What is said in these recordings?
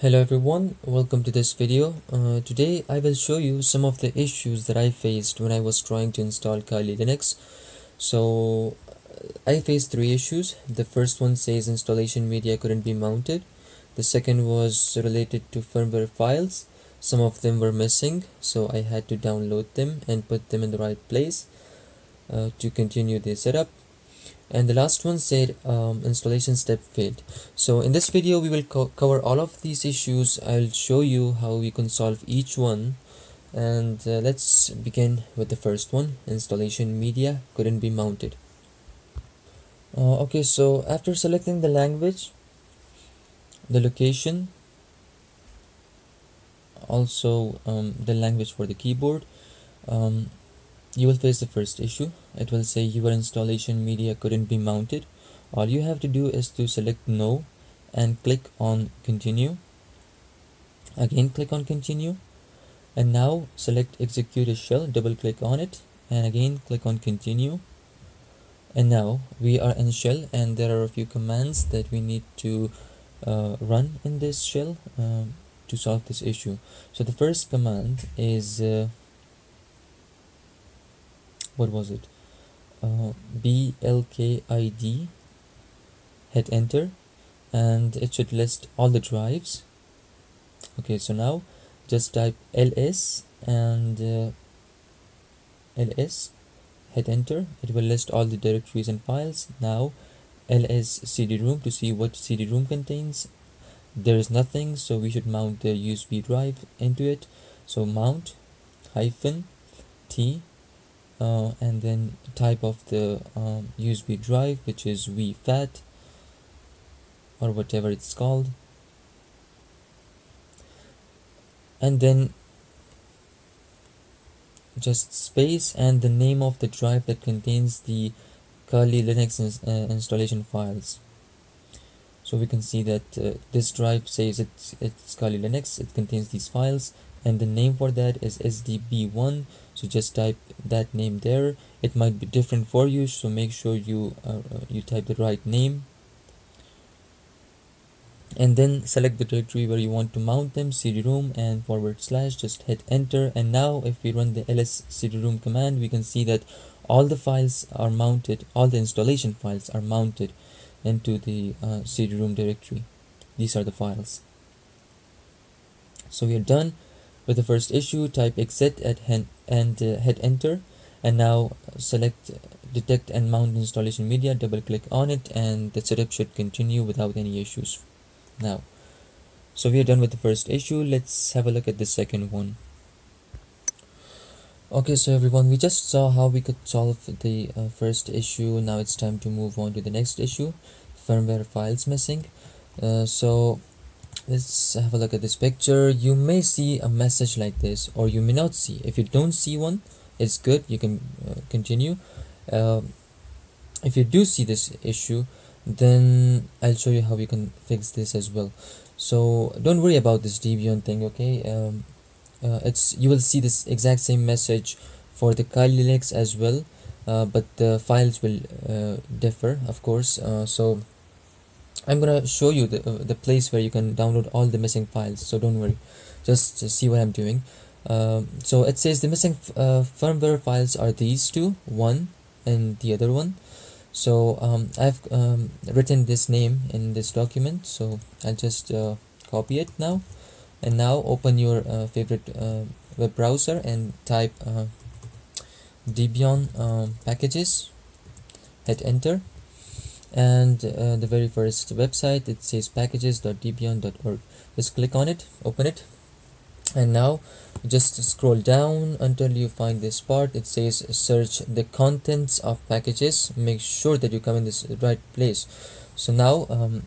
Hello everyone, welcome to this video. Uh, today I will show you some of the issues that I faced when I was trying to install Kali Linux. So I faced three issues. The first one says installation media couldn't be mounted. The second was related to firmware files. Some of them were missing, so I had to download them and put them in the right place uh, to continue the setup and the last one said um, installation step failed. So in this video we will co cover all of these issues. I'll show you how we can solve each one. And uh, let's begin with the first one. Installation media couldn't be mounted. Uh, okay so after selecting the language the location also um, the language for the keyboard um, you will face the first issue. It will say your installation media couldn't be mounted. All you have to do is to select no and click on continue. Again click on continue. And now select execute a shell double click on it and again click on continue. And now we are in shell and there are a few commands that we need to uh, run in this shell um, to solve this issue. So the first command is uh, what was it? Uh, blkid hit enter and it should list all the drives. Okay so now just type ls and uh, ls hit enter. It will list all the directories and files. Now ls cd-rom to see what cd-rom contains. There is nothing so we should mount the usb drive into it. So mount hyphen t uh, and then type of the um, USB drive which is VFAT or whatever it's called. And then just space and the name of the drive that contains the Kali Linux ins uh, installation files. So we can see that uh, this drive says it's, it's Kali Linux it contains these files and the name for that is sdb1 so just type that name there. It might be different for you so make sure you uh, uh you type the right name. And then select the directory where you want to mount them cd-rom and forward slash just hit enter. And now if we run the ls cd-rom command we can see that all the files are mounted all the installation files are mounted into the uh, cd-rom directory. These are the files. So we are done with the first issue, type exit at and uh, hit enter. And now select detect and mount installation media, double click on it and the setup should continue without any issues. Now, so we are done with the first issue. Let's have a look at the second one. Okay, so everyone, we just saw how we could solve the uh, first issue. Now it's time to move on to the next issue, firmware files missing. Uh, so let's have a look at this picture. You may see a message like this or you may not see. If you don't see one it's good. You can uh, continue. Uh, if you do see this issue then I'll show you how you can fix this as well. So don't worry about this Debian thing okay? Um, uh, it's you will see this exact same message for the Kali Linux as well uh, but the files will uh, differ of course. Uh, so I'm gonna show you the, uh, the place where you can download all the missing files so don't worry. Just, just see what I'm doing. Um, so it says the missing uh, firmware files are these two one and the other one. So um, I've um, written this name in this document so I'll just uh, copy it now. And now open your uh, favorite uh, web browser and type uh, debian um, packages. Hit enter and uh, the very first website it says packages.debian.org just click on it open it. And now just scroll down until you find this part. It says search the contents of packages. Make sure that you come in this right place. So now um,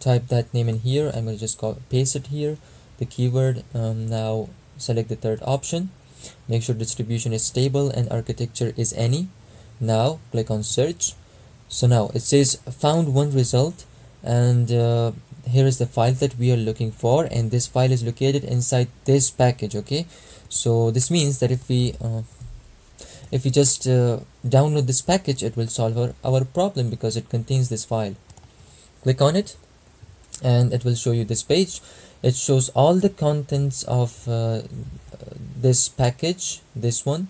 type that name in here. I'm going to just call paste it here the keyword. Um, now select the third option. Make sure distribution is stable and architecture is any. Now click on search so now it says found one result and uh, here is the file that we are looking for and this file is located inside this package okay? So this means that if we uh, if we just uh, download this package it will solve our, our problem because it contains this file. Click on it and it will show you this page. It shows all the contents of uh, this package this one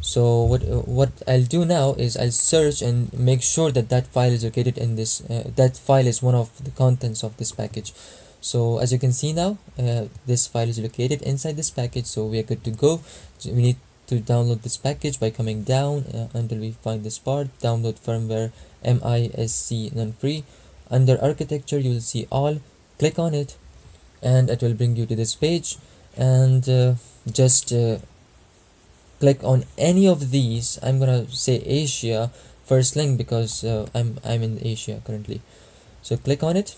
so what what I'll do now is I'll search and make sure that that file is located in this uh, that file is one of the contents of this package. So as you can see now uh, this file is located inside this package so we are good to go. So we need to download this package by coming down uh, until we find this part download firmware misc non-free under architecture you will see all click on it and it will bring you to this page. And uh, just uh, click on any of these I'm gonna say Asia first link because uh, I'm I'm in Asia currently. So click on it.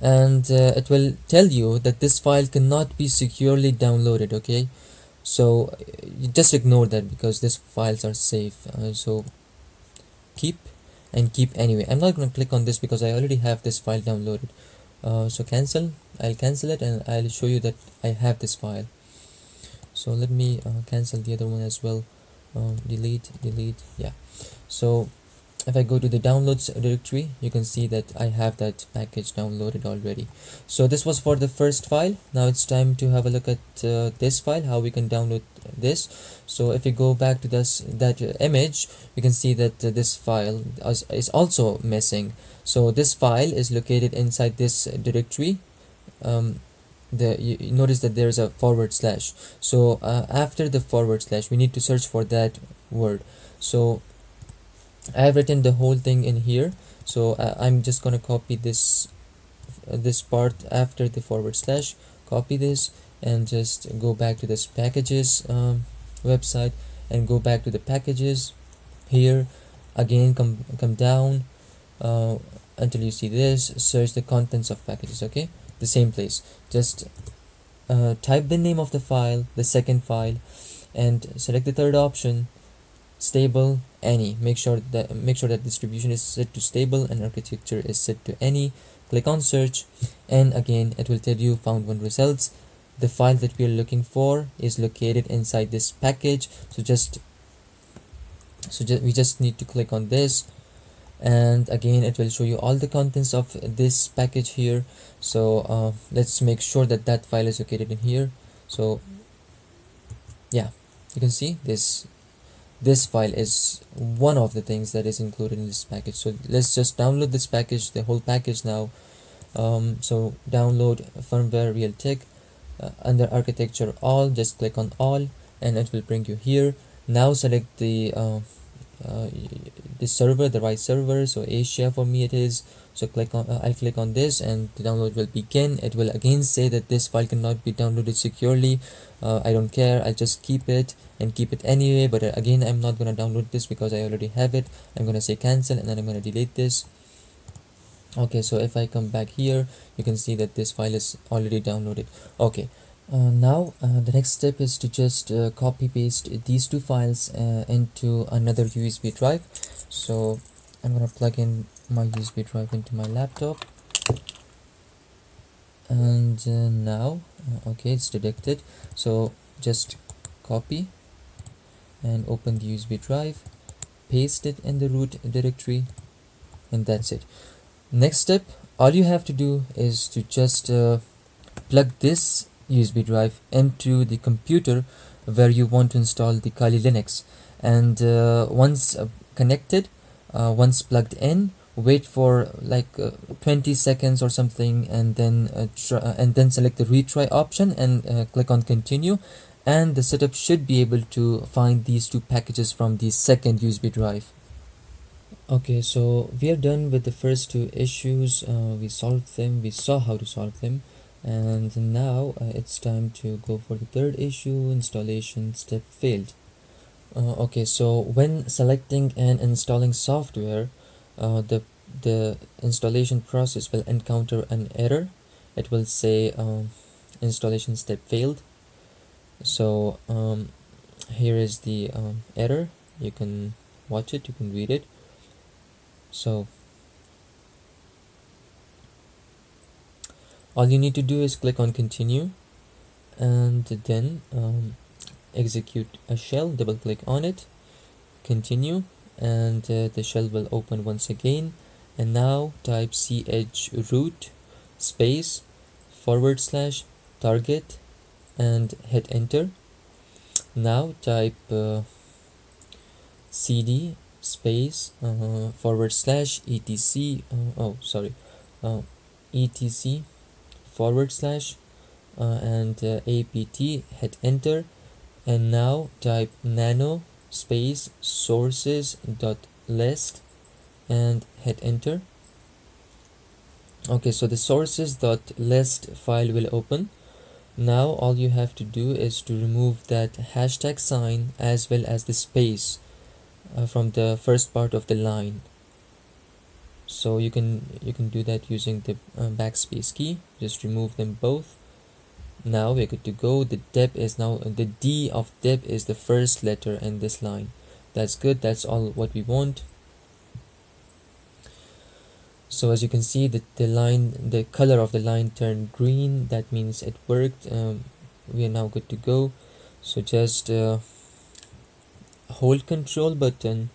And uh, it will tell you that this file cannot be securely downloaded okay? So just ignore that because these files are safe. Uh, so keep and keep anyway. I'm not gonna click on this because I already have this file downloaded. Uh, so cancel. I'll cancel it and I'll show you that I have this file so let me uh, cancel the other one as well. Um, delete delete yeah. So if I go to the downloads directory you can see that I have that package downloaded already. So this was for the first file. Now it's time to have a look at uh, this file how we can download this. So if you go back to this that image you can see that uh, this file is, is also missing. So this file is located inside this directory. Um, the you, notice that there's a forward slash. So uh, after the forward slash we need to search for that word. So I have written the whole thing in here. So uh, I'm just gonna copy this uh, this part after the forward slash. Copy this and just go back to this packages um, website and go back to the packages here. Again come come down uh, until you see this. Search the contents of packages okay the same place. Just uh, type the name of the file the second file and select the third option stable any. Make sure that make sure that distribution is set to stable and architecture is set to any. Click on search and again it will tell you found one results. The file that we are looking for is located inside this package. So just so just we just need to click on this and again it will show you all the contents of this package here. So uh, let's make sure that that file is located in here. So yeah you can see this this file is one of the things that is included in this package. So let's just download this package the whole package now. Um, so download firmware realtek uh, under architecture all just click on all and it will bring you here. Now select the uh, uh, the server the right server. So Asia for me it is. So click on uh, I'll click on this and the download will begin. It will again say that this file cannot be downloaded securely. Uh, I don't care. I'll just keep it and keep it anyway. But uh, again I'm not gonna download this because I already have it. I'm gonna say cancel and then I'm gonna delete this. Okay so if I come back here you can see that this file is already downloaded. Okay uh, now uh, the next step is to just uh, copy paste these two files uh, into another USB drive. So I'm gonna plug in my USB drive into my laptop. And uh, now uh, okay it's detected. So just copy and open the USB drive paste it in the root directory and that's it. Next step all you have to do is to just plug this USB drive into the computer where you want to install the Kali Linux. And uh, once uh, connected uh, once plugged in wait for like uh, 20 seconds or something and then uh, uh, and then select the retry option and click on continue. And the setup should be able to find these two packages from the second USB drive. Okay so we are done with the first two issues. We solved them. We saw how to solve them and now uh, it's time to go for the third issue installation step failed. Uh, okay so when selecting and installing software uh, the the installation process will encounter an error. It will say um, installation step failed. So um, here is the um, error. You can watch it you can read it. So all you need to do is click on continue and then um, execute a shell double click on it continue and uh, the shell will open once again. And now type ch root space forward slash target and hit enter. Now type uh, cd space uh, forward slash etc uh, oh sorry uh, etc forward slash uh, and uh, apt hit enter. And now type nano space sources dot list and hit enter. Okay so the sources dot list file will open. Now all you have to do is to remove that hashtag sign as well as the space uh, from the first part of the line so you can you can do that using the uh, backspace key. Just remove them both. Now we're good to go. The deb is now the d of deb is the first letter in this line. That's good. That's all what we want. So as you can see that the line the color of the line turned green. That means it worked. Um, we are now good to go. So just uh, hold control button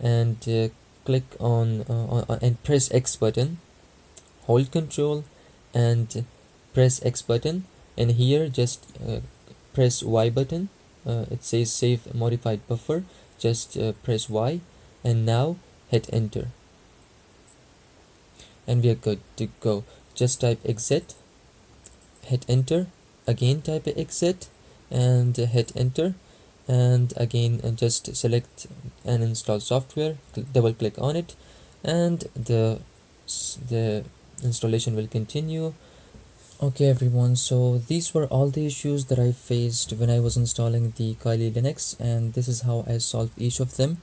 and uh, click on, uh, on and press X button. Hold control and press X button. And here just uh, press Y button. Uh, it says save modified buffer. Just uh, press Y. And now hit enter. And we are good to go. Just type exit. Hit enter. Again type exit. And hit enter and again uh, just select and install software double click on it and the the installation will continue. Okay everyone so these were all the issues that I faced when I was installing the Kali Linux and this is how I solved each of them.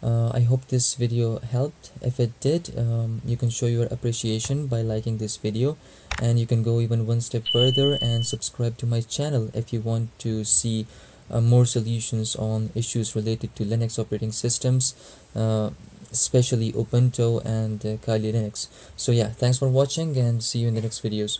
Uh, I hope this video helped. If it did um, you can show your appreciation by liking this video and you can go even one step further and subscribe to my channel if you want to see uh, more solutions on issues related to Linux operating systems uh, especially Ubuntu and uh, Kali Linux. So yeah thanks for watching and see you in the next videos